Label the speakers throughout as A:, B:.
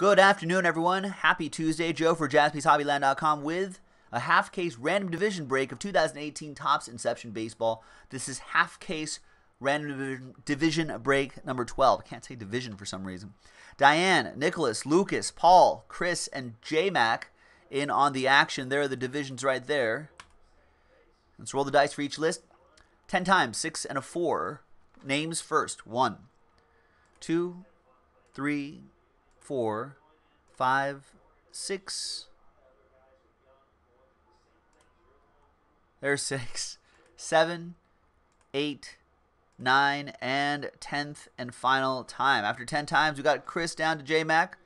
A: Good afternoon, everyone. Happy Tuesday. Joe for jaspyshobbyland.com with a half case random division break of 2018 Topps Inception Baseball. This is half case random division break number 12. I can't say division for some reason. Diane, Nicholas, Lucas, Paul, Chris, and J Mac in on the action. There are the divisions right there. Let's roll the dice for each list. 10 times, 6 and a 4. Names first. 1, 2, 3, 4, 5, 6. There's 6, 7, 8, 9, and 10th and final time. After 10 times, we got Chris down to J Mac.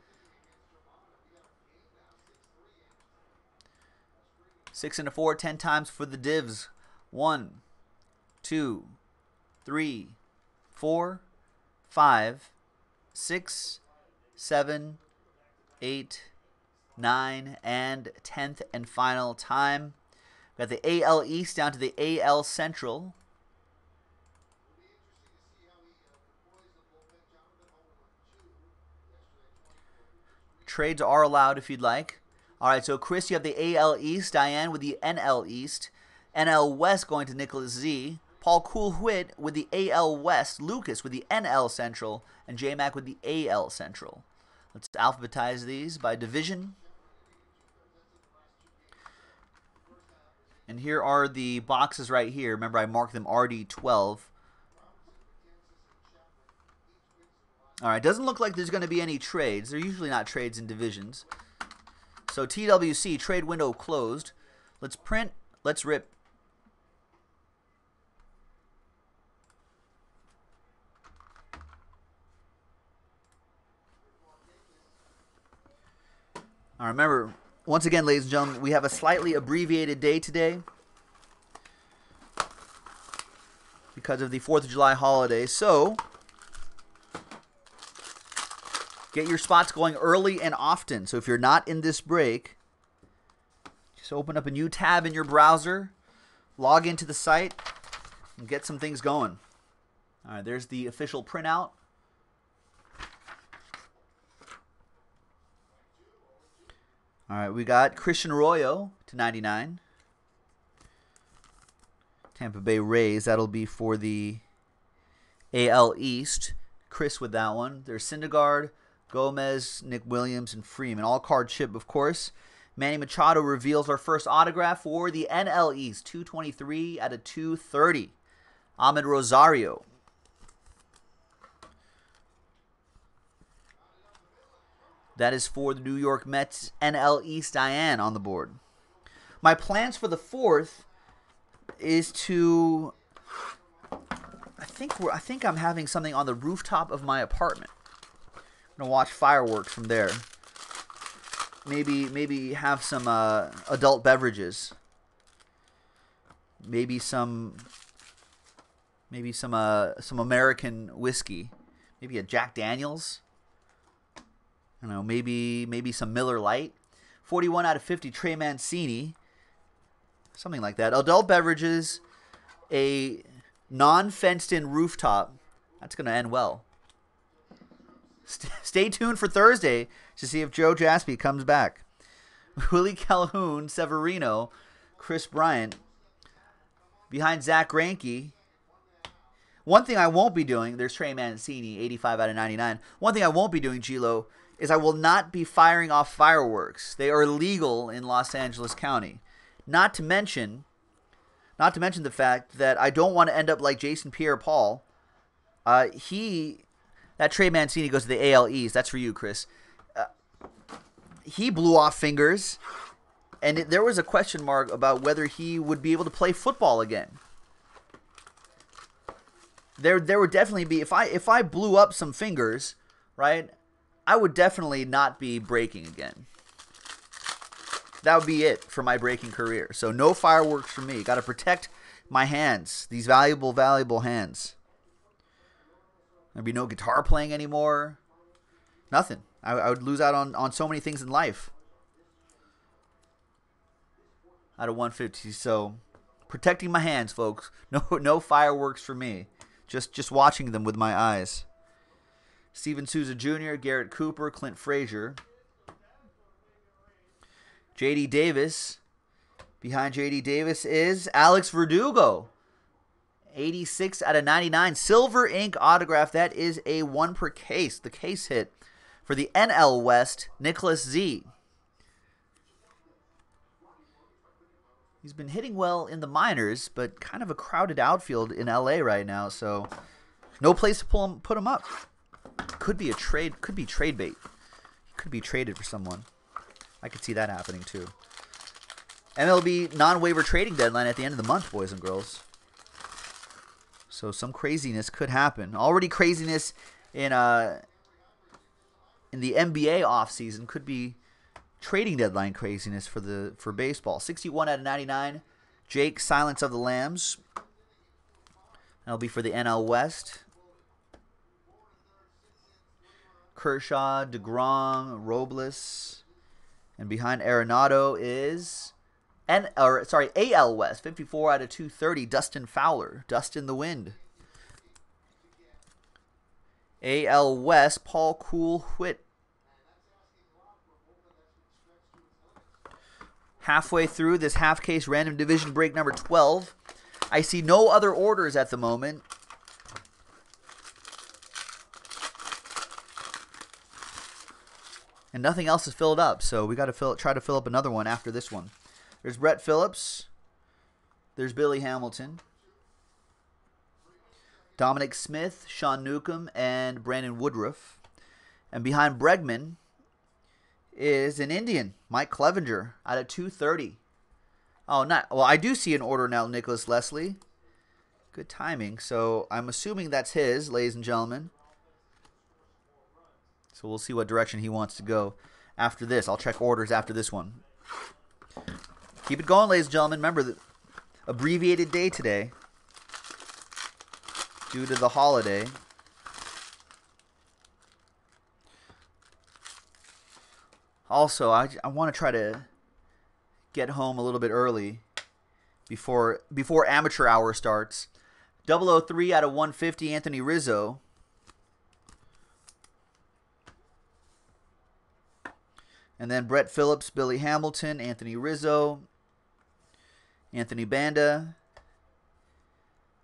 A: Six and a four, ten times for the divs. One, two, three, four, five, six, seven, eight, nine, and tenth and final time. Got the AL East down to the AL Central. Trades are allowed if you'd like. All right, so Chris, you have the AL East. Diane with the NL East. NL West going to Nicholas Z. Paul Coolwhit with the AL West. Lucas with the NL Central. And J Mac with the AL Central. Let's alphabetize these by division. And here are the boxes right here. Remember, I marked them RD12. All right, doesn't look like there's going to be any trades. They're usually not trades in divisions. So TWC, trade window closed. Let's print, let's rip. Remember, once again, ladies and gentlemen, we have a slightly abbreviated day today because of the 4th of July holiday. So, Get your spots going early and often. So if you're not in this break, just open up a new tab in your browser, log into the site, and get some things going. All right, there's the official printout. All right, we got Christian Arroyo to 99. Tampa Bay Rays. That'll be for the AL East. Chris with that one. There's Syndergaard, Gomez, Nick Williams, and Freeman. All card chip, of course. Manny Machado reveals our first autograph for the NL East, 223 out of 230. Amed Rosario. That is for the New York Mets NL East Diane on the board. My plans for the fourth is to I think we're I think I'm having something on the rooftop of my apartment I'm gonna watch fireworks from there. Maybe maybe have some uh, adult beverages. Maybe some maybe some uh, some American whiskey. Maybe a Jack Daniels. Don't know. Maybe maybe some Miller Lite. 41 out of 50 Trey Mancini. Something like that. Adult beverages, a non fenced in rooftop. That's going to end well. St- stay tuned for Thursday to see if Joe Jaspy comes back. Willie Calhoun, Severino, Kris Bryant. Behind Zach Greinke. One thing I won't be doing, there's Trey Mancini, 85 out of 99. One thing I won't be doing, Gilo, is I will not be firing off fireworks. They are illegal in Los Angeles County. Not to mention, not to mention the fact that I don't want to end up like Jason Pierre-Paul. Uh, he that Trey Mancini goes to the AL East. That's for you, Chris. Uh, he blew off fingers, and it, there was a question mark about whether he would be able to play football again. There, there would definitely be if I if I blew up some fingers, right? I would definitely not be breaking again. That would be it for my breaking career. So no fireworks for me. Got to protect my hands, these valuable, valuable hands. There'd be no guitar playing anymore. Nothing. I, I would lose out on, on so many things in life. Out of 150. So protecting my hands, folks. No no fireworks for me. Just just watching them with my eyes. Steven Souza Jr., Garrett Cooper, Clint Frazier. JD Davis. Behind JD Davis is Alex Verdugo. 86 out of 99. Silver ink autograph. That is a one per case. The case hit for the NL West, Nicholas Z. He's been hitting well in the minors, but kind of a crowded outfield in LA right now, so no place to pull him, put him up. Could be a trade, could be trade bait. He could be traded for someone. I could see that happening too. MLB non-waiver trading deadline at the end of the month, boys and girls. So some craziness could happen. Already craziness in uh in the NBA offseason could be trading deadline craziness for the for baseball. 61 out of 99. Jake Silence of the Lambs. That'll be for the NL West. Kershaw, DeGrom, Robles, and behind Arenado is N or sorry, AL West, 54 out of 230, Dustin Fowler, Dustin the Wind. AL West, Paul Cool Whit, halfway through this half case random division break number 12. I see no other orders at the moment. And nothing else is filled up, so we got to try to fill up another one after this one. There's Brett Phillips. There's Billy Hamilton. Dominic Smith, Sean Newcomb, and Brandon Woodruff. And behind Bregman, is an Indian, Mike Clevinger, out of 230. Oh, not well. I do see an order now, Nicholas Leslie. Good timing. So I'm assuming that's his, ladies and gentlemen. So we'll see what direction he wants to go after this. I'll check orders after this one. Keep it going, ladies and gentlemen. Remember the abbreviated day today due to the holiday. Also I, I want to try to get home a little bit early before before amateur hour starts. 003 out of 150 anthony rizzo. And then brett phillips billy hamilton anthony rizzo anthony banda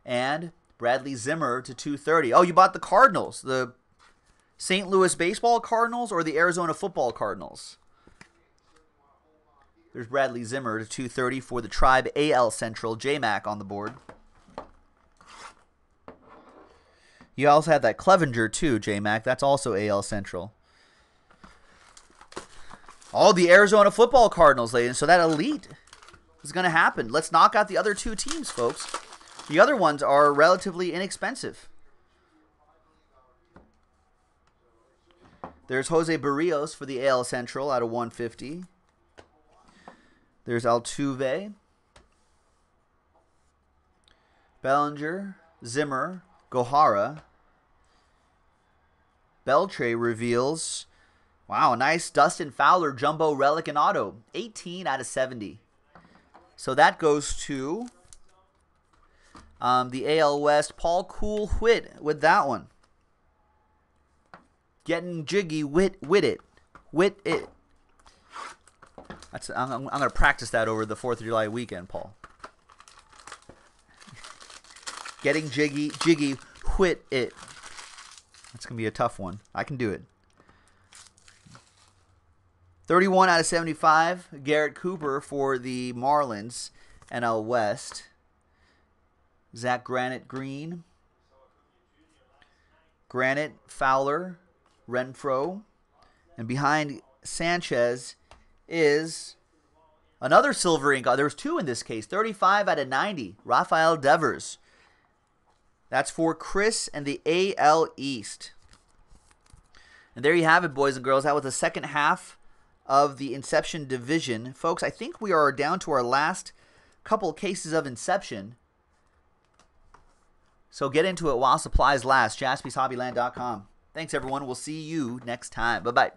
A: and bradley zimmer to 230 oh you bought the cardinals the st louis baseball cardinals or the arizona football cardinals there's Bradley Zimmer to 230 for the Tribe AL Central. J-Mac on the board. You also have that Clevinger too, J-Mac. That's also AL Central. All the Arizona football Cardinals, ladies. So that elite is going to happen. Let's knock out the other two teams, folks. The other ones are relatively inexpensive. There's Jose Berrios for the AL Central out of 150. There's Altuve, Bellinger, Zimmer, Gohara. Beltre reveals, wow, nice Dustin Fowler jumbo relic and auto, 18 out of 70. So that goes to um, the AL West. Paul Cool Whit with that one. Getting jiggy with, with it. With it. That's I'm, I'm going to practice that over the 4th of July weekend, Paul. Getting jiggy, jiggy, quit it. That's going to be a tough one. I can do it. 31 out of 75, Garrett Cooper for the Marlins, NL West. Zach Granite Green. Granite Fowler, Renfroe. And behind Sanchez is another silver ink. There's two in this case. 35 out of 90. Rafael Devers. That's for Chris and the AL East. And there you have it, boys and girls. That was the second half of the Inception division. Folks, I think we are down to our last couple cases of Inception. So get into it while supplies last. JaspysHobbyland.com. Thanks, everyone. We'll see you next time. Bye bye.